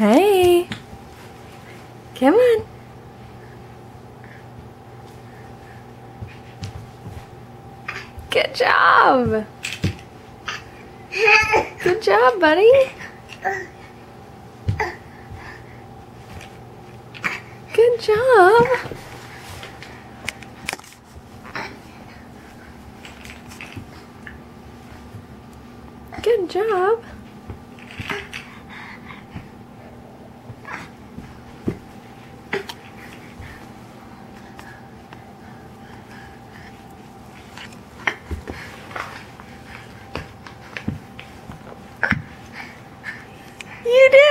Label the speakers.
Speaker 1: Hey. Come on. Good job. Good job, buddy. Good job. Good job. You did.